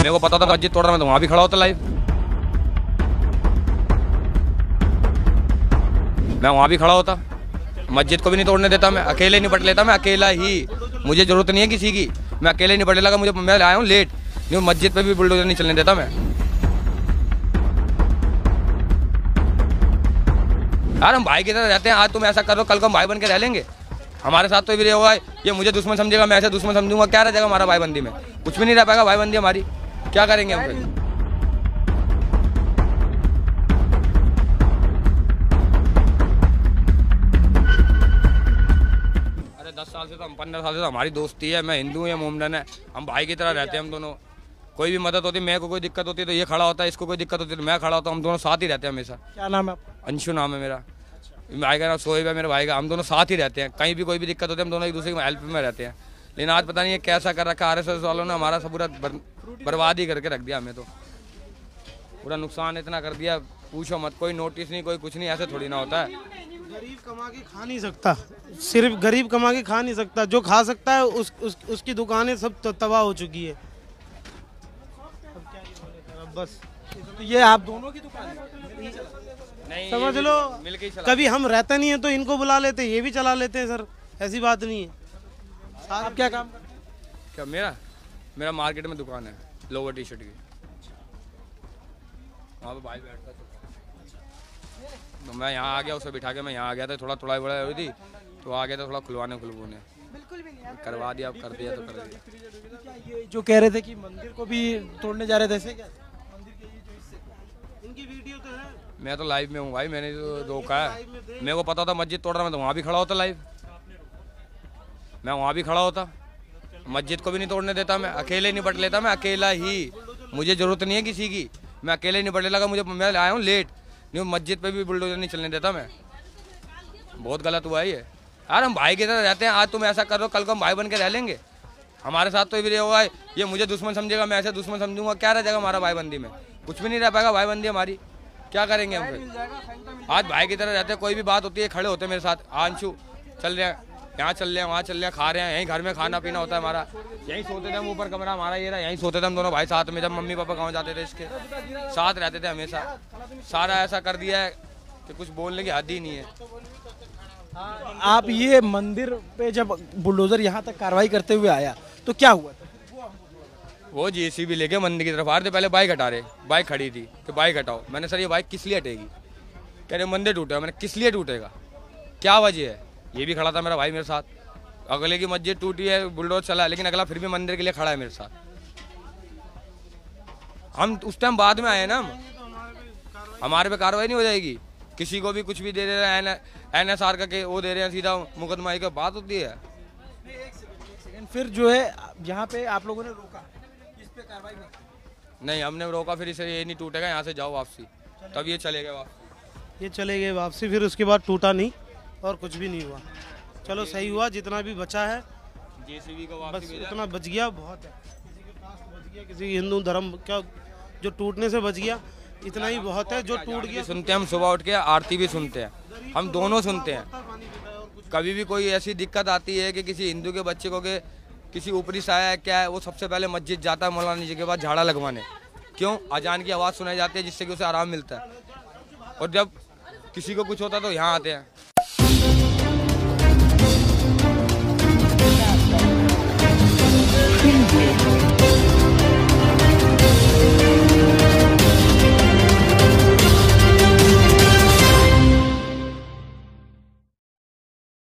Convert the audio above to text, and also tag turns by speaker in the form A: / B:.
A: मेरे को पता था मस्जिद तोड़ रहा मैं तो वहाँ भी खड़ा होता लाइव मैं वहाँ भी खड़ा होता। मस्जिद को भी नहीं तोड़ने देता मैं, अकेले नहीं निपट लेता मैं, अकेला ही। मुझे ज़रूरत नहीं है किसी की। मैं अकेले निपट लगा मुझे मैं आया हूँ लेट नहीं मस्जिद पे भी बुलडोजर नहीं चलने देता मैं। यार, हम भाई की तरह रहते हैं। आज तुम ऐसा करो कल को हम भाई बन के रह लेंगे। हमारे साथ तो भी होगा, ये मुझे दुश्मन समझेगा, मैं ऐसे दुश्मन समझूँगा, क्या रह जाएगा हमारा भाईबंदी में? कुछ भी नहीं रह पाएगा भाईबंदी हमारी। क्या करेंगे हम फिर? अरे दस साल से तो हम पंद्रह साल से तो हमारी दोस्ती है मैं हिंदू या मोमडन है। हम भाई की तरह रहते हैं हम दोनों। कोई भी मदद होती है मेरे को कोई दिक्कत होती है तो ये खड़ा होता है इसको कोई दिक्कत होती है तो मैं खड़ा होता हूँ हम दोनों साथ ही रहते हैं हमेशा।
B: क्या नाम है आपका?
A: अंशु नाम है मेरा। भाई का नाम सोहेब है मेरे भाई का। हम दोनों साथ ही रहते हैं। कहीं भी कोई भी दिक्कत होती है हम दोनों एक दूसरे की हेल्प में रहते हैं। लेकिन आज पता नहीं है कैसा कर रखा आर एस वालों ने हमारा सब पूरा बर्बाद ही करके रख दिया हमें तो। पूरा नुकसान इतना कर दिया पूछो मत कोई नोटिस नहीं कोई कुछ नहीं ऐसे थोड़ी ना होता है।
B: गरीब कमा के खा नहीं सकता सिर्फ़ गरीब कमा के खा नहीं सकता जो खा सकता है उस, उस उसकी दुकानें सब तबाह हो चुकी है। अब क्या ही अब बस तो ये आप दोनों की दुकान
A: नहीं
B: समझ लो कभी हम रहते नहीं है तो इनको बुला लेते ये भी चला लेते हैं सर ऐसी बात नहीं है। आप क्या काम
A: क्या मेरा? मेरा मार्केट में दुकान है लोअर टी शर्ट की। वहाँ पे भाई बैठता था। तो मैं यहाँ आ गया उसे बिठा के मैं यहाँ आ गया था। थोड़ा थोड़ा बड़ा हुई थी तो आ गया था थोड़ा खुलवाने खुलवाने। करवा दिया अब कर दिया तो कर दिया।
B: ये जो कह रहे थे कि मंदिर को भी तोड़ने जा रहे थे ऐसे क्या? मंदिर के ये जो हिस्से इनकी वीडियो तो है।
A: मैं तो लाइव में हूँ भाई मैंने तो रोका है। मेरे को पता था मस्जिद तोड़ रहा मैं तो वहाँ भी खड़ा होता लाइव मैं वहाँ भी खड़ा होता। मस्जिद को भी नहीं तोड़ने देता, मैं अकेले निपट लेता, मैं अकेला ही। मुझे ज़रूरत नहीं है किसी की। मैं अकेले निपट लगा, मुझे मैं आया हूँ लेट नहीं, मस्जिद पे भी बुलडोजर नहीं चलने देता मैं। बहुत गलत हुआ ये। यार, हम भाई की तरह रहते हैं, आज तुम ऐसा करो, कल को हम भाई बन के रह लेंगे। हमारे साथ तो भी ये होगा ये मुझे दुश्मन समझेगा, मैं ऐसे दुश्मन समझूँगा, क्या रह जाएगा हमारा भाईबंदी में? कुछ भी नहीं रह पाएगा भाईबंदी हमारी। क्या करेंगे हम फिर? आज भाई की तरह रहते हैं, कोई भी बात होती है, खड़े होते हैं मेरे साथ। आंशु, चल रहे हैं। यहाँ चल रहे हैं वहाँ चल रहे हैं खा रहे हैं यहीं घर में खाना पीना होता है हमारा। यहीं सोते थे हम ऊपर कमरा हमारा ये रहा यहीं सोते थे हम दोनों भाई साथ में जब मम्मी पापा गाँव जाते थे इसके साथ रहते थे हमेशा। सारा ऐसा कर दिया है कि कुछ बोलने की हद ही नहीं है।
B: आप ये मंदिर पे जब बुलडोजर यहाँ तक कार्रवाई करते हुए आया तो क्या हुआ
A: वो जेसीबी लेके मंदिर की तरफ़ आ रहे थे पहले बाइक हटा रहे बाइक खड़ी थी कि बाइक हटाओ। मैंने सर ये बाइक किस लिए हटेगी? कह रहे मंदिर टूटेगा। मैंने किस लिए टूटेगा? क्या वजह है? ये भी खड़ा था मेरा भाई मेरे साथ। अगले की मस्जिद टूटी है बुलडोज चला लेकिन अगला फिर भी मंदिर के लिए खड़ा है मेरे साथ। हम उस टाइम बाद में आए ना हम। हमारे पे कार्रवाई नहीं हो जाएगी। किसी को भी कुछ भी दे दे रहे हैं एन एस आर का के वो दे रहे हैं सीधा मुकदमा की बात होती है।
B: सेकंड फिर जो है यहाँ पे आप लोगों ने रोका। इस पे कार्रवाई नहीं
A: नहीं हमने रोका फिर इसे ये नहीं टूटेगा यहाँ से जाओ वापसी। तब ये चले गए वापस।
B: ये चले गए वापसी फिर उसके बाद टूटा नहीं। और कुछ भी नहीं हुआ। चलो सही हुआ जितना भी बचा है
A: जेसीबी को
B: बस उतना बच गया बहुत है। किसी के पास बच गया किसी हिंदू धर्म क्या जो टूटने से बच गया इतना ही बहुत है जो टूट गया
A: सुनते हैं हम सुबह उठ के आरती भी सुनते हैं। हम दोनों सुनते हैं। कभी भी कोई ऐसी दिक्कत आती है कि किसी हिंदू के बच्चे को के किसी ऊपरी साया है क्या है वो सबसे पहले मस्जिद जाता है मौलाना जी के बाद झाड़ा लगवाने। क्यों? अजान की आवाज़ सुनाई जाती है जिससे कि उसे आराम मिलता है। और जब किसी को कुछ होता है तो यहाँ आते हैं।